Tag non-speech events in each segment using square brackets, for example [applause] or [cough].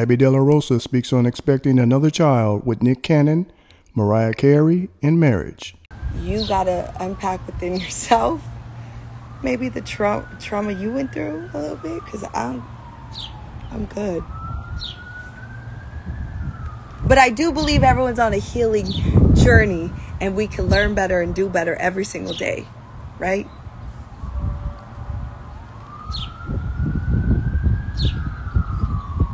Abby De La Rosa speaks on expecting another child with Nick Cannon, Mariah Carey, and marriage. You gotta unpack within yourself maybe the tra- trauma you went through a little bit because I'm, I'm good. But I do believe everyone's on a healing journey and we can learn better and do better every single day, right?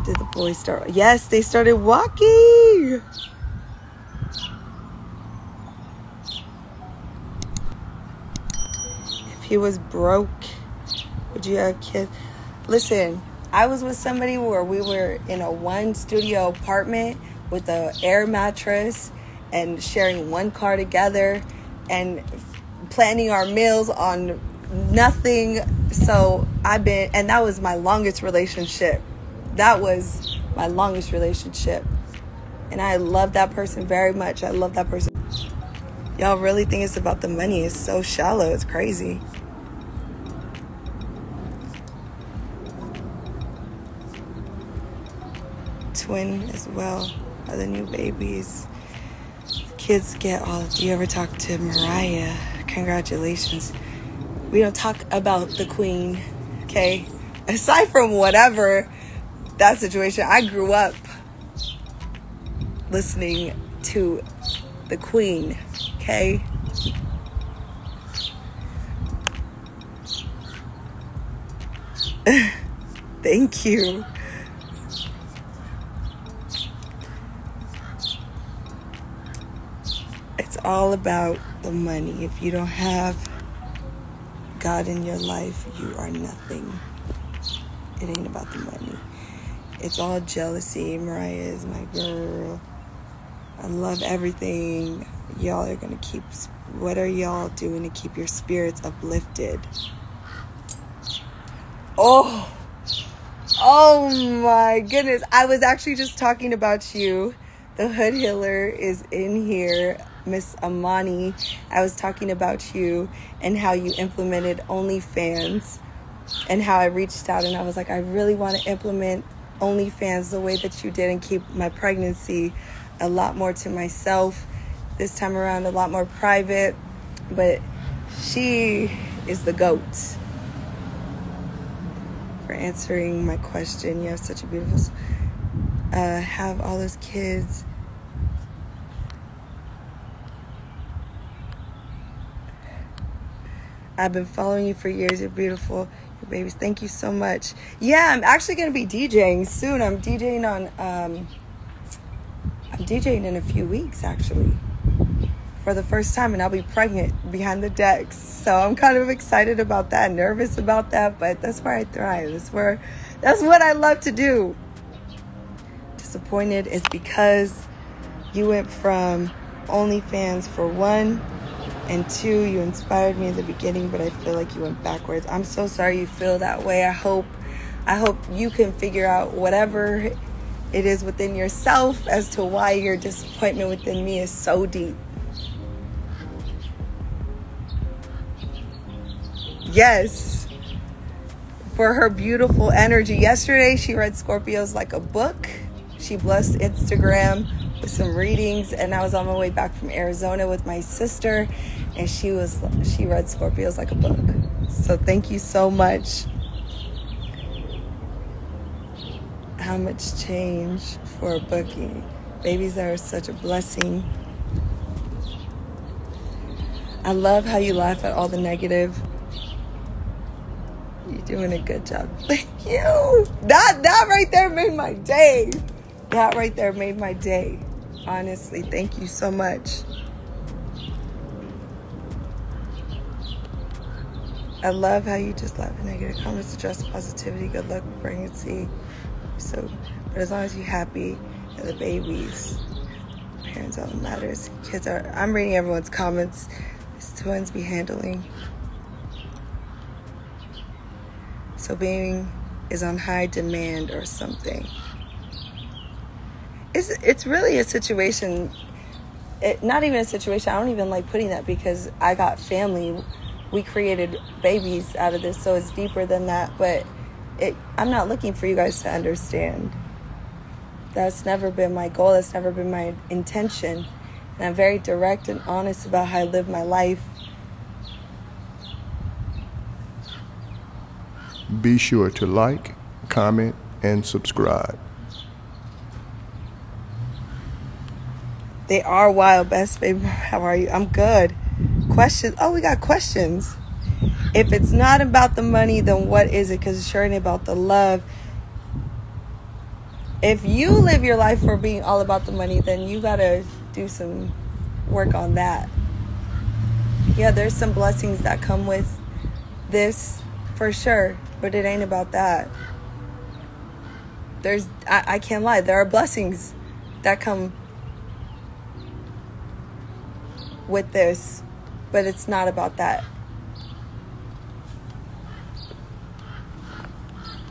Did the boys start? Yes, they started walking. If he was broke, would you have kids? Listen, I was with somebody where we were in a one studio apartment with a air mattress and sharing one car together and planning our meals on nothing. So I've been, and that was my longest relationship. That was my longest relationship. And I love that person very much. I love that person. Y'all really think it's about the money. It's so shallow. It's crazy. Twin as well. Other new babies. Kids get all. Do you ever talk to Mariah? Congratulations. We don't talk about the queen, okay? Aside from whatever that situation, I grew up listening to the queen, okay? [laughs] Thank you. It's all about the money. If you don't have God in your life, you are nothing. It ain't about the money. It's all jealousy. Mariah is my girl. I love everything. Y'all are gonna keep. What are y'all doing to keep your spirits uplifted? Oh, oh my goodness! I was actually just talking about you. The Hood Healer is in here, Miss Amani. I was talking about you and how you implemented OnlyFans, and how I reached out and I was like, I really want to implement OnlyFans the way that you did and keep my pregnancy a lot more to myself this time around a lot more private but she is the goat for answering my question you have such a beautiful uh, have all those kids I've been following you for years. You're beautiful. Babies. Thank you so much. Yeah, I'm actually going to be DJing soon. I'm DJing on um, I'm DJing in a few weeks actually for the first time, and I'll be pregnant behind the decks. So I'm kind of excited about that, nervous about that, but that's where I thrive. That's where, that's what I love to do. Disappointed is because you went from OnlyFans for one, and two, you inspired me in the beginning, but I feel like you went backwards. I'm so sorry you feel that way. I hope, I hope you can figure out whatever it is within yourself as to why your disappointment within me is so deep. Yes. For her beautiful energy. Yesterday, she read Scorpios like a book. She blessed Instagram some readings, and I was on my way back from Arizona with my sister, and she was she read Scorpios like a book. So thank you so much. how much change for a bookie? Babies are such a blessing. I love how you laugh at all the negative. You're doing a good job. [laughs] Thank you. That that right there made my day. That right there made my day. Honestly, thank you so much. I love how you just laugh at negative comments, address positivity, good luck, pregnancy. So, but as long as you're happy and the babies, parents all that matters. Kids are. I'm reading everyone's comments. These twins be handling. So being is on high demand or something. It's it's really a situation. It, not even a situation. I don't even like putting that because I got family. We created babies out of this, so it's deeper than that. But it, I'm not looking for you guys to understand. That's never been my goal. That's never been my intention. And I'm very direct and honest about how I live my life. Be sure to like, comment, and subscribe. They are wild, best baby. How are you? I'm good. Questions? Oh, we got questions. If it's not about the money, then what is it? Because it's sure ain't about the love. If you live your life for being all about the money, then you gotta do some work on that. Yeah, there's some blessings that come with this for sure, but it ain't about that. There's, I, I can't lie, there are blessings that come with this, but it's not about that.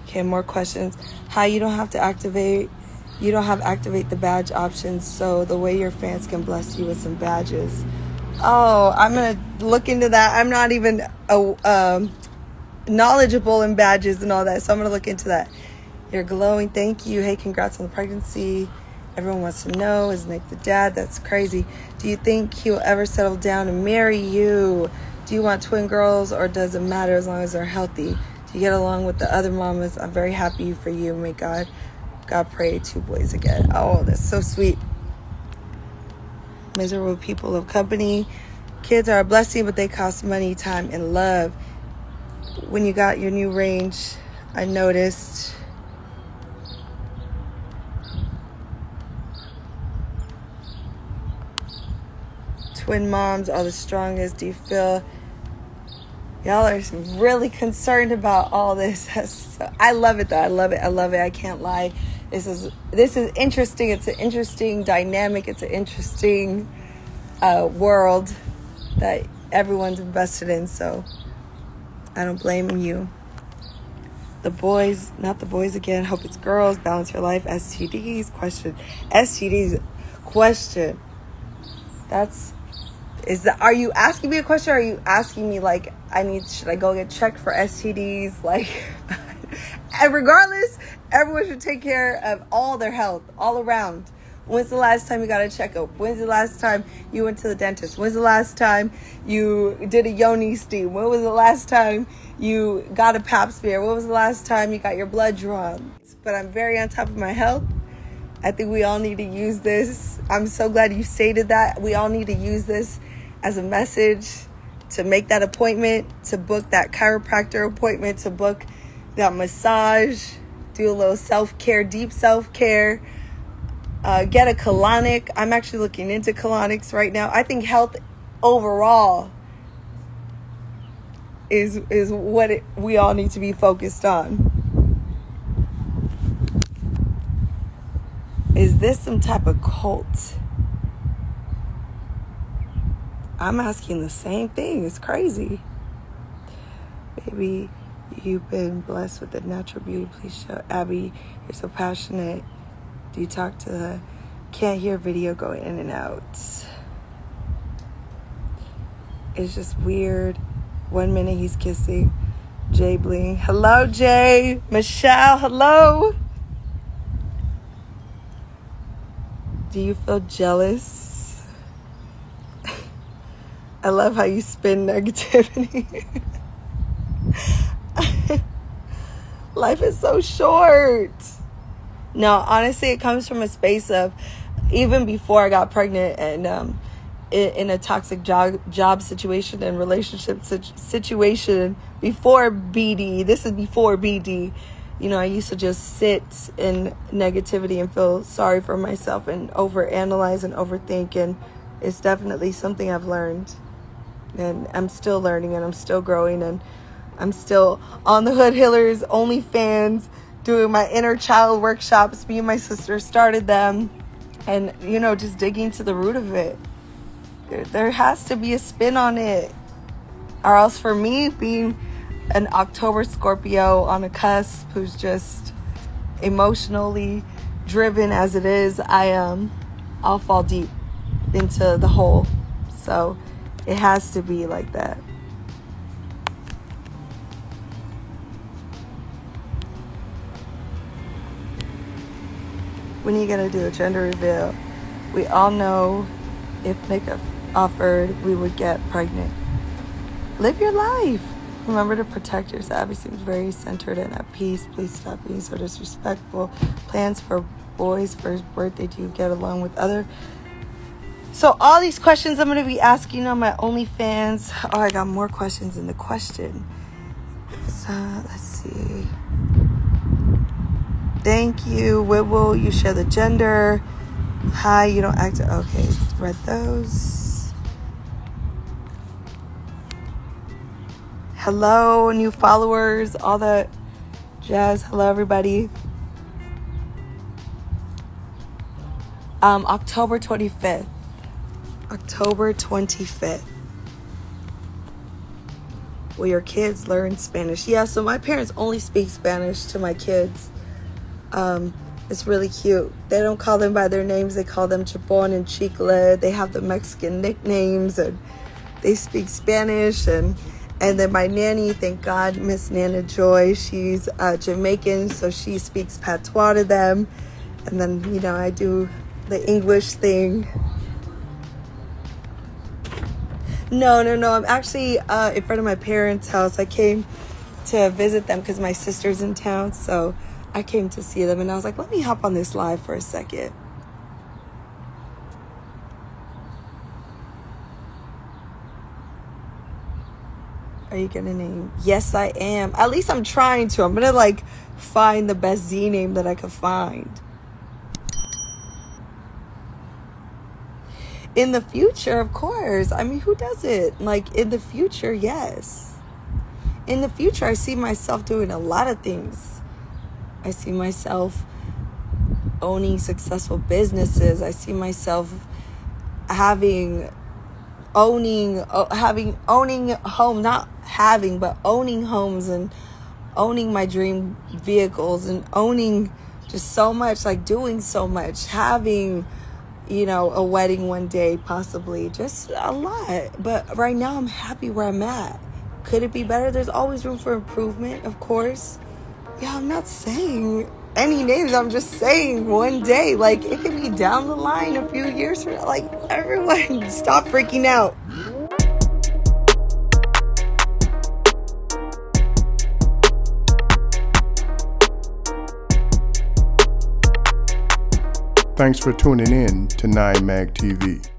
Okay, more questions. How you don't have to activate, you don't have activate the badge options, so the way your fans can bless you with some badges. Oh, I'm gonna look into that. I'm not even a, um, knowledgeable in badges and all that, so I'm gonna look into that. You're glowing. Thank you. Hey, congrats on the pregnancy. Everyone wants to know is Nick the dad? That's crazy. Do you think he'll ever settle down and marry you? Do you want twin girls or does it matter as long as they're healthy? Do you get along with the other mamas? I'm very happy for you. May God, God pray two boys again. Oh, that's so sweet. Miserable people of company. Kids are a blessing, but they cost money, time, and love. When you got your new range, I noticed twin moms are the strongest. Do you feel y'all are really concerned about all this? [laughs] So, I love it though. I love it. I love it. I can't lie. This is this is interesting. It's an interesting dynamic. It's an interesting uh, world that everyone's invested in. So I don't blame you. The boys, not the boys again. Hope it's girls. Balance your life. STDs question. STDs question. That's is that are you asking me a question are you asking me like I need should I go get checked for STDs [laughs] like and regardless everyone should take care of all their health all around. When's the last time you got a checkup? When's the last time you went to the dentist? When's the last time you did a yoni steam? When was the last time you got a pap smear? When was the last time you got your blood drawn? But I'm very on top of my health. I think we all need to use this. I'm so glad you stated that. We all need to use this as a message to make that appointment, to book that chiropractor appointment, to book that massage, do a little self care, deep self care, uh, get a colonic. I'm actually looking into colonics right now. I think health overall is is what it, we all need to be focused on. Is this some type of cult? I'm asking the same thing. It's crazy. Baby, you've been blessed with a natural beauty. Please show Abby. You're so passionate. Do you talk to the can't hear video going in and out? It's just weird. One minute he's kissing Jay Bling. Hello, Jay. Michelle, hello. Do you feel jealous? I love how you spin negativity. Life is so short. No, honestly, it comes from a space of even before I got pregnant and um, in, a toxic job job situation and relationship situation before BD. This is before BD. You know, I used to just sit in negativity and feel sorry for myself and overanalyze and overthink. And it's definitely something I've learned and I'm still learning and I'm still growing and I'm still on the Hood Healers OnlyFans doing my inner child workshops. Me and my sister started them and you know just digging to the root of it. There, there has to be a spin on it. Or else for me being an October Scorpio on a cusp who's just emotionally driven as it is, I um I'll fall deep into the hole. So it has to be like that. When you gonna do a gender reveal? We all know if Nick offered, we would get pregnant. Live your life. Remember to protect yourself. He seems very centered and at peace. Please stop being so disrespectful. Plans for boys first birthday. Do you get along with other? So all these questions I'm going to be asking on my OnlyFans. Oh, I got more questions in the question. So let's see. Thank you. Where will you share the gender? Hi, you don't act. Okay, read those. Hello, new followers, all that jazz. Hello, everybody. Um, October 25th. October 25th. Will your kids learn Spanish? Yeah, so my parents only speak Spanish to my kids. Um, it's really cute. They don't call them by their names. They call them Chapon and Chicle. They have the Mexican nicknames and they speak Spanish and and then my nanny, thank God, Miss Nana Joy, she's uh, Jamaican, so she speaks patois to them. And then, you know, I do the English thing. No, no, no. I'm actually uh, in front of my parents' house. I came to visit them because my sister's in town. So I came to see them and I was like, let me hop on this live for a second. Are you gonna name? Yes, I am. At least I'm trying to. I'm gonna like find the best Z name that I could find. In the future, of course. I mean, who does it? Like, in the future, yes. In the future, I see myself doing a lot of things I see myself owning successful businesses. I see myself having owning having owning home not having but owning homes and owning my dream vehicles and owning just so much like doing so much having you know a wedding one day possibly just a lot but right now i'm happy where i'm at could it be better there's always room for improvement of course yeah, I'm not saying any names. I'm just saying one day, like it could be down the line a few years from now. Like everyone, [laughs] stop freaking out. Thanks for tuning in to 9 Mag TV.